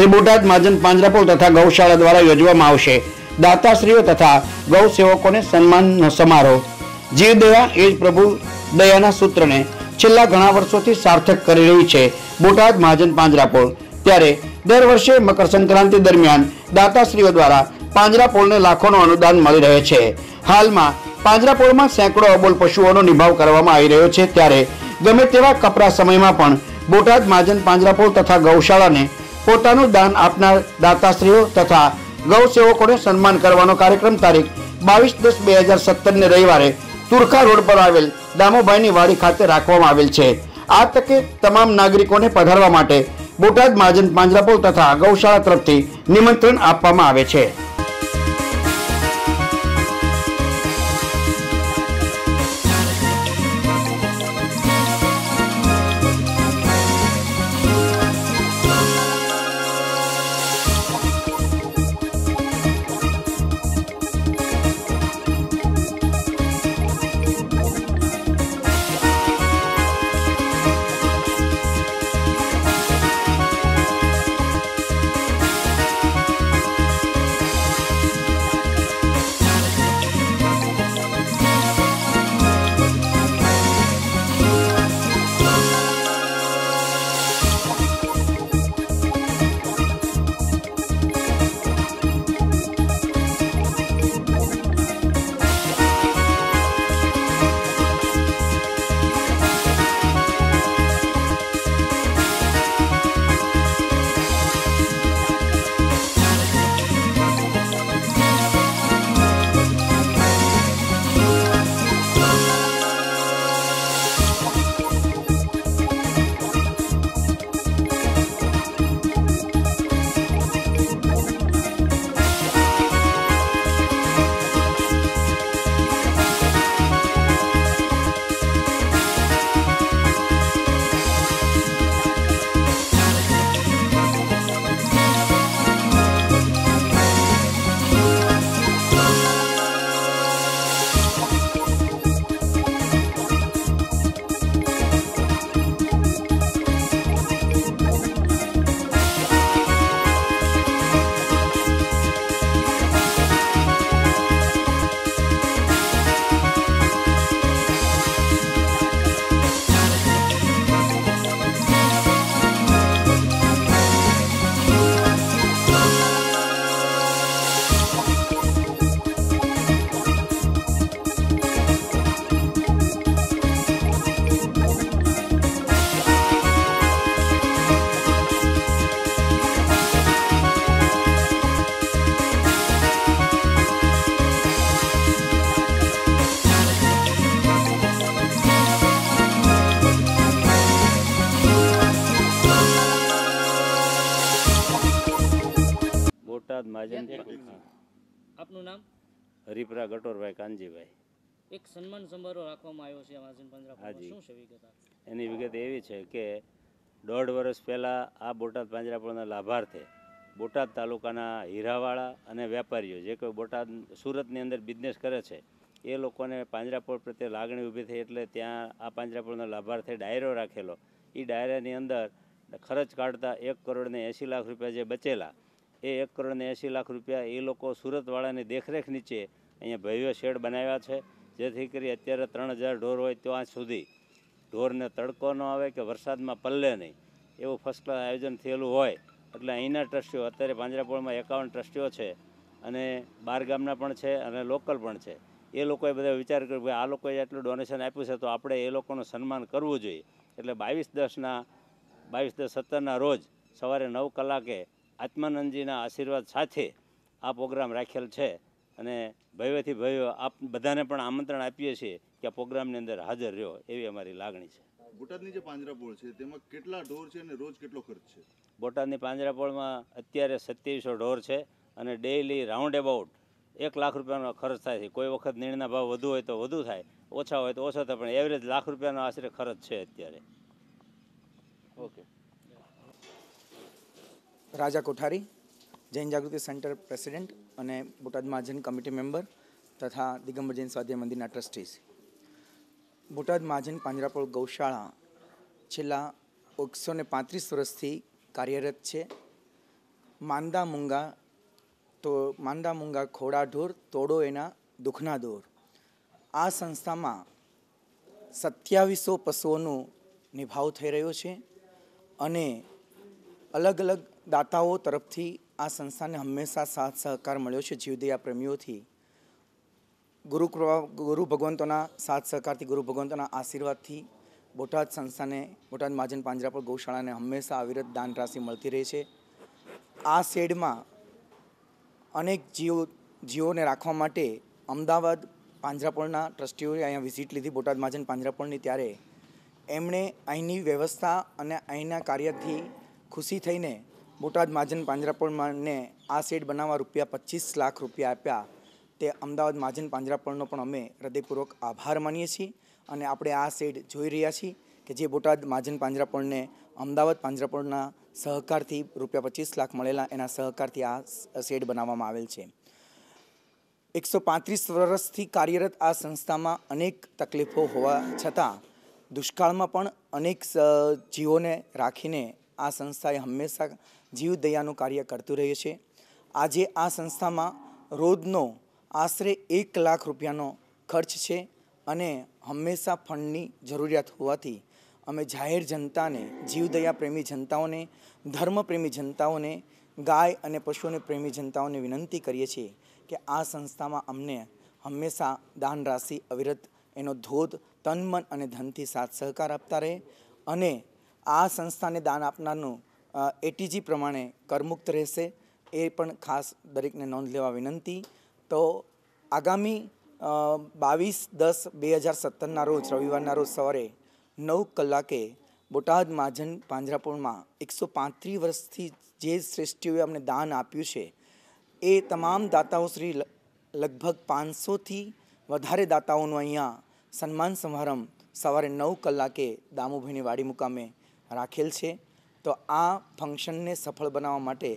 શ્રી બોટાદ મહાજન પાંજરાપોળ તથા ગૌશાળા દ્વારા યોજવામાં આવશે. દાતાશ્રીઓ તથા ગૌ સેવકોને સન્માનનો સમારોહ. જીવ દયા એ જ પ્રભુ દયાના સૂત્રને છેલ્લા ઘણા વર્ષોથી સાર્થક કરી રહી છે બોટાદ મહાજન પાંજરાપોળ. ત્યારે દર વર્ષે મકર સંક્રાંતિ દરમિયાન દાતાશ્રીઓ દ્વારા પાંજરાપોળને લાખોનું અનુદાન મળી રહે છે. હાલમાં પાંજરાપોળમાં સેંકડો અબોલ પશુઓનો નિભાવ કરવામાં આવી રહ્યો છે. ત્યારે ગમે તેવા કપરા સમયમાં પણ બોટાદ મહાજન પાંજરાપોળ તથા ગૌશાળાને પોતાનું દાન આપનાર દાતાશ્રીઓ તથા ગૌ સેવકોને સન્માન કરવાનો કાર્યક્રમ તારીખ બાવીસ દસ બે હજાર સત્તરને રવિવારે તુરખા રોડ પર આવેલ દામોભાઈની વાડી ખાતે રાખવામાં આવેલ છે. આ તકે તમામ નાગરિકોને પધારવા માટે બોટાદ, મહાજન, પાંજરાપોળ તથા ગૌશાળા તરફથી નિમંત્રણ આપવામાં આવે છે. મહાજન આપનું નામ? હરિપરા ગટોરભાઈ કાનજીભાઈ. એક સન્માન સમારોહ રાખવામાં આવ્યો છે મહાજન પાંજરાપોળમાં શું છે વિગત? એની વિગત એવી છે કે દોઢ વર્ષ પહેલાં આ બોટાદ પાંજરાપોળના લાભાર્થે બોટાદ તાલુકાના હીરાવાળા અને વેપારીઓ જે કોઈ બોટાદ સુરતની અંદર બિઝનેસ કરે છે એ લોકોને પાંજરાપોળ પ્રત્યે લાગણી ઊભી થઈ એટલે ત્યાં આ પાંજરાપોળના લાભાર્થે ડાયરો રાખેલો. એ ડાયરાની અંદર ખર્ચ કાઢતા એક કરોડને એંસી લાખ રૂપિયા જે બચેલા એ એક કરોડ ને એંસી લાખ રૂપિયા એ લોકો સુરતવાળાની દેખરેખ નીચે અહીંયા ભવ્ય શેડ બનાવ્યા છે. જેથી કરી અત્યારે ત્રણ હજાર ઢોર હોય ત્યાં સુધી ઢોરને તડકો ન આવે કે વરસાદમાં પલ્લે નહીં. એવું ફર્સ્ટ ક્લાસ આયોજન થયેલું હોય એટલે અહીંના ટ્રસ્ટીઓ, અત્યારે પાંજરાપોળમાં એકાવન ટ્રસ્ટીઓ છે અને બાર ગામના પણ છે અને લોકલ પણ છે. એ લોકોએ બધા વિચાર કર્યો કે આ લોકોએ આટલું ડોનેશન આપ્યું છે તો આપણે એ લોકોનું સન્માન કરવું જોઈએ. એટલે બાવીસ દસના, બાવીસ દસ સત્તરના રોજ સવારે નવ કલાકે આત્માનંદજીના આશીર્વાદ સાથે આ પ્રોગ્રામ રાખેલ છે અને ભવ્યથી ભવ્ય આપ બધાને પણ આમંત્રણ આપીએ છીએ કે આ પ્રોગ્રામની અંદર હાજર રહ્યો એવી અમારી લાગણી છે. બોટાદની જે પાંજરાપોળ છે તેમાં કેટલા ઢોર છે અને રોજ કેટલો ખર્ચ છે? બોટાદની પાંજરાપોળમાં અત્યારે સત્યાવીસો ઢોર છે અને ડેઇલી રાઉન્ડ એબાઉટ એક લાખ રૂપિયાનો ખર્ચ થાય છે. કોઈ વખત નીણના ભાવ વધુ હોય તો વધુ થાય ઓછા હોય તો ઓછા થાય પણ એવરેજ લાખ રૂપિયાનો આશરે ખર્ચ છે અત્યારે. Okay Raja Kothari, Jain Jagruti centre president અને બોટાદ મહાજન કમિટી મેમ્બર તથા દિગંબર જૈન સ્વાધ્યાય મંદિરના ટ્રસ્ટીઝ બોટાદ મહાજન પાંજરાપોળ ગૌશાળા છેલ્લા એકસો ને પાંત્રીસ વર્ષથી કાર્યરત છે. માંદા મૂંગા તો માંદા મૂંગા ખોડા ઢોર, તોડો એના દુઃખના દોર. આ સંસ્થામાં સત્યાવીસો પશુઓનો નિભાવ થઈ રહ્યો છે અને અલગ અલગ દાતાઓ તરફથી આ સંસ્થાને હંમેશા સાથ સહકાર મળ્યો છે જીવદયા પ્રેમીઓથી. ગુરુ ગુરુ ભગવંતોના સાથ સહકારથી, ગુરુ ભગવંતોના આશીર્વાદથી બોટાદ સંસ્થાને, બોટાદ મહાજન પાંજરાપોળ ગૌશાળાને હંમેશા અવિરત દાન રાશિ મળતી રહે છે. આ શેડમાં અનેક જીવ, જીવોને રાખવા માટે અમદાવાદ પાંજરાપોળના ટ્રસ્ટીઓએ અહીંયા વિઝિટ લીધી બોટાદ મહાજન પાંજરાપોળની ત્યારે. એમણે અહીંની વ્યવસ્થા અને અહીંના કાર્યથી ખુશી થઈને બોટાદ મહાજન પાંજરાપોળને આ શેડ બનાવવા રૂપિયા પચીસ લાખ રૂપિયા આપ્યા. તે અમદાવાદ મહાજન પાંજરાપોળનો પણ અમે હૃદયપૂર્વક આભાર માનીએ છીએ અને આપણે આ શેડ જોઈ રહ્યા છીએ કે જે બોટાદ મહાજન પાંજરાપોળને અમદાવાદ પાંજરાપોળના સહકારથી રૂપિયા પચીસ લાખ મળેલા એના સહકારથી આ શેડ બનાવવામાં આવેલ છે. એકસો પાંત્રીસ વર્ષથી કાર્યરત આ સંસ્થામાં અનેક તકલીફો હોવા છતાં દુષ્કાળમાં પણ અનેક જીવોને રાખીને આ સંસ્થાએ હંમેશા જીવ દયાનું કાર્ય કરતું રહ્યું છે. આજે આ સંસ્થામાં રોજનો આશરે એક લાખ રૂપિયાનો ખર્ચ છે અને હંમેશા ફંડની જરૂરિયાત હોવાથી અમે જાહેર જનતાને જીવદયા પ્રેમી જનતાઓને, ધર્મપ્રેમી જનતાઓને, ગાય અને પશુઓને પ્રેમી જનતાઓને વિનંતી કરીએ છીએ કે આ સંસ્થામાં અમને હંમેશા દાન રાશિ અવિરત એનો ધોધ, તન, મન અને ધનથી સાથ સહકાર આપતા રહે અને આ સંસ્થાને દાન આપનારનું એટીજી પ્રમાણે કરમુક્ત રહેશે, એ પણ ખાસ દરેકને નોંધ લેવા વિનંતી. તો આગામી બાવીસ દસ બે હજાર સત્તરના રોજ, રવિવારના રોજ સવારે નવ કલાકે બોટાદ માજન પાંજરાપોળમાં એકસો પાંત્રીસ વર્ષથી જે શ્રેષ્ઠીઓએ અમને દાન આપ્યું છે, એ તમામ દાતાઓ શ્રી લગભગ પાંચસોથી વધારે દાતાઓનું અહીંયા સન્માન સમારંભ સવારે નવ કલાકે દામુભાઈની વાડી મુકામે રાખેલ છે. તો આ ફંક્શનને સફળ બનાવવા માટે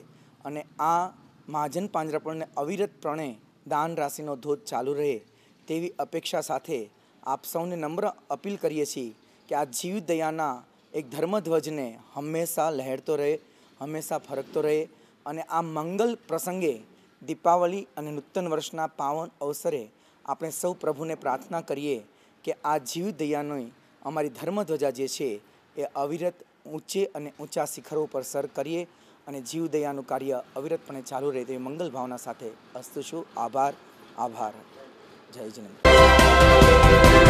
અને આ મહાજન પાંજરાપણને અવિરતપણે દાન રાશિનો ધોધ ચાલુ રહે તેવી અપેક્ષા સાથે આપ સૌને નમ્ર અપીલ કરીએ છીએ કે આ જીવ દયાના એક ધર્મધ્વજને હંમેશા લહેરતો રહે, હંમેશા ફરકતો રહે અને આ મંગલ પ્રસંગે દીપાવલી અને નૂતન વર્ષના પાવન અવસરે આપણે સૌ પ્રભુને પ્રાર્થના કરીએ કે આ જીવ દયાની અમારી ધર્મધ્વજા જે છે એ અવિરત ઊંચે અને ઊંચા શિખરો પર સર કરીએ અને જીવ દયાનું કાર્ય અવિરતપણે ચાલુ રહે તેવી મંગલ ભાવના સાથે અસ્તુ છું. આભાર. આભાર. જય જિનેન્દ્ર.